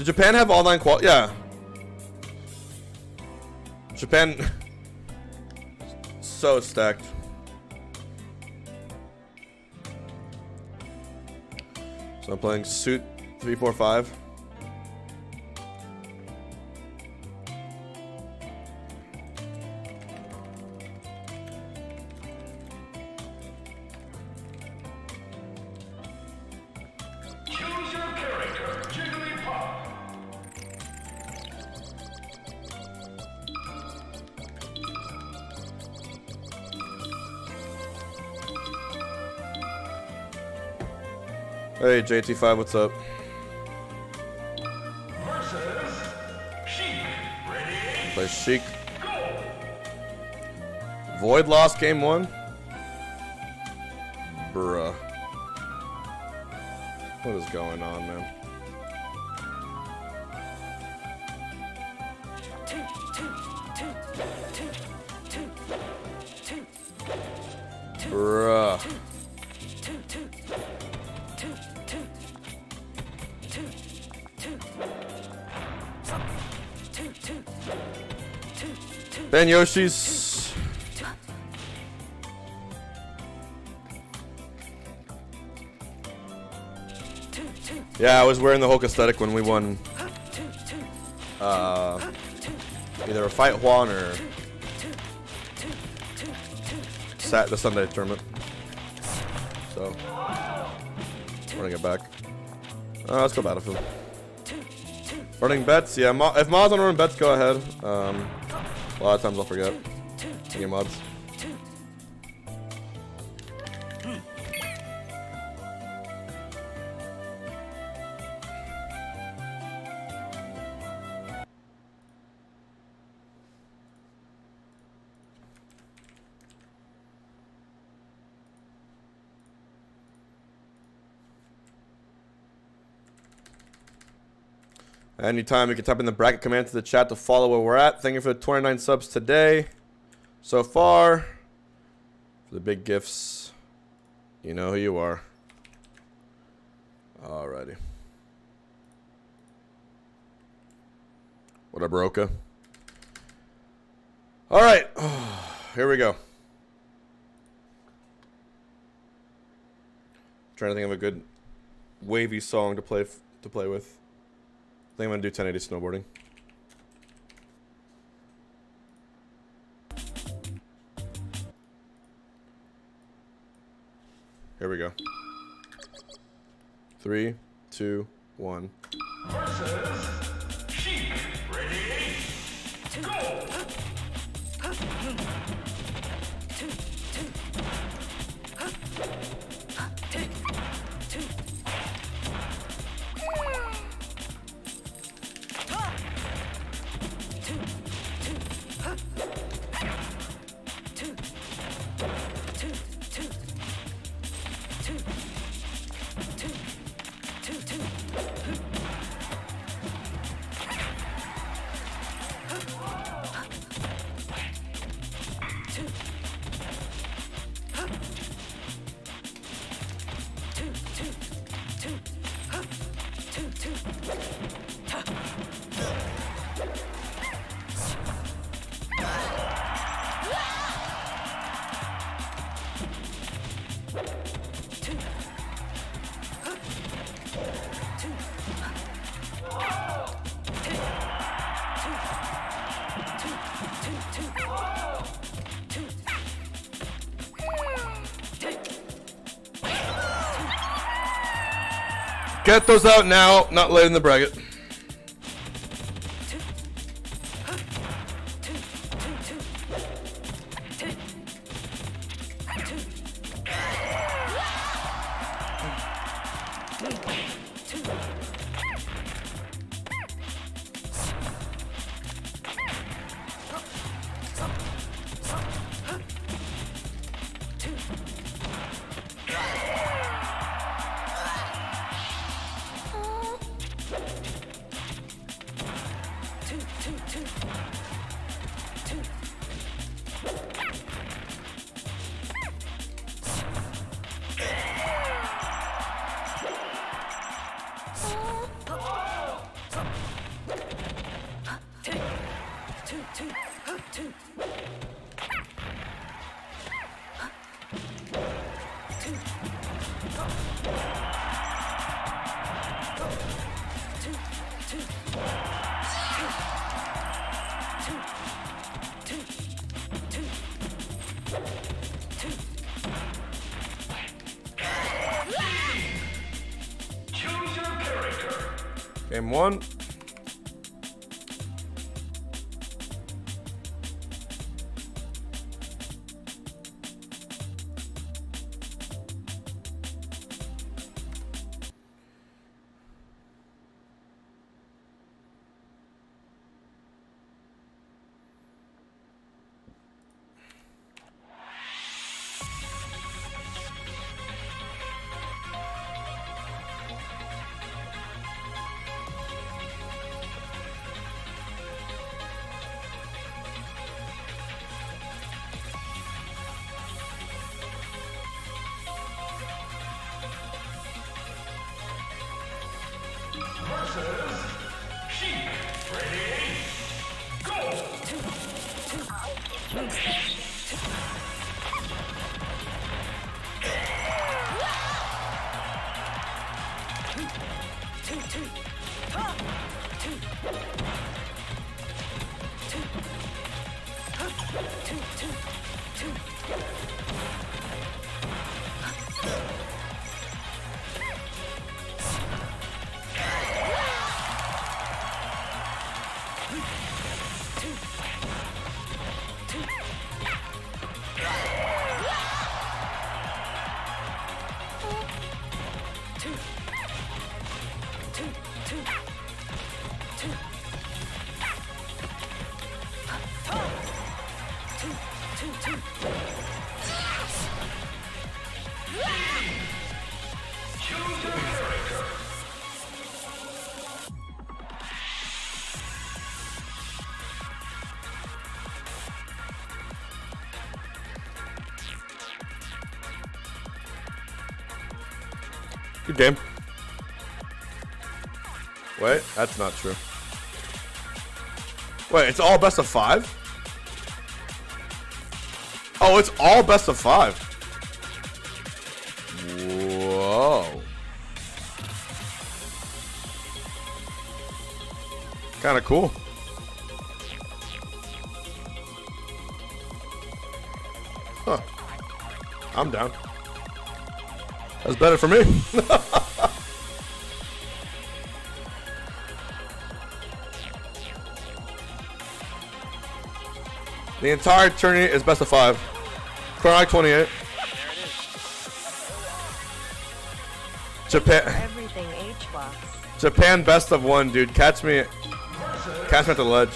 Did Japan have online qual? Yeah. Japan. so stacked. So I'm playing suit three, four, five. Hey, JT5, what's up? Play Sheik. Void lost game one. Bruh. What is going on, man? Bruh. Ben Yoshi's. Yeah, I was wearing the Hulk aesthetic when we won. Uh, either a fight Juan or sat the Sunday tournament. So, running it back. Uh, let's go Battlefield. Running bets, yeah. Mo if mods want to run bets, go ahead. Um, a lot of times I'll forget. Any mods. Anytime you can type in the bracket command to the chat to follow where we're at. Thank you for the 29 subs today. So far. For the big gifts. You know who you are. Alrighty. What up, Roka? Alright. Here we go. Trying to think of a good wavy song to play to play with. I think I'm gonna do 1080 snowboarding. Here we go. Three, two, one. Versus Get those out now, not late in the bracket. Two. M1 Choose your character. Good game. Wait, that's not true. Wait, it's all best of five? Oh, it's all best of five. Whoa. Kind of cool. Huh. I'm down. That's better for me. the entire tournament is best of five. Chronoc 28. Japan. Japan best of one, dude. Catch me, catch me at the ledge.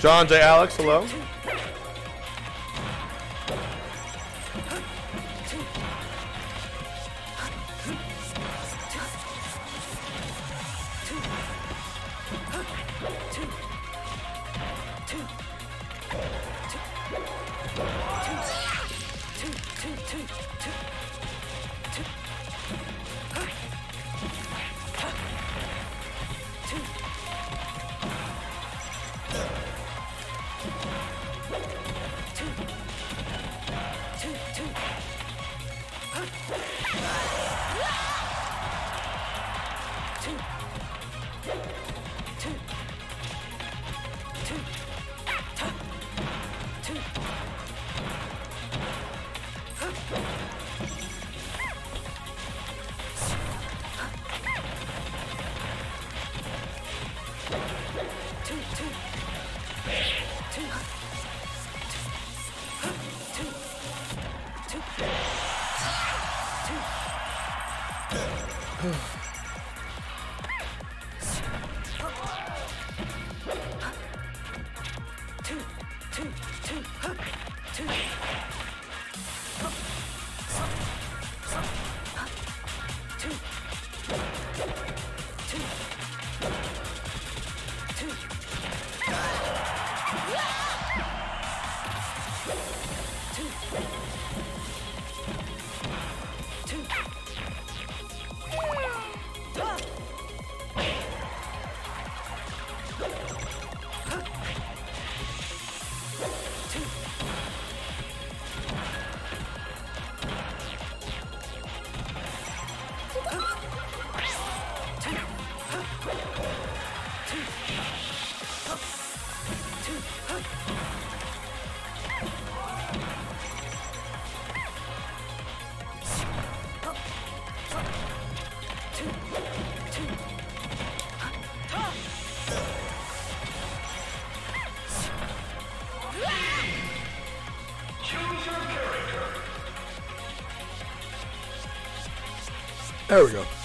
John J. Alex, hello. Choose There we go.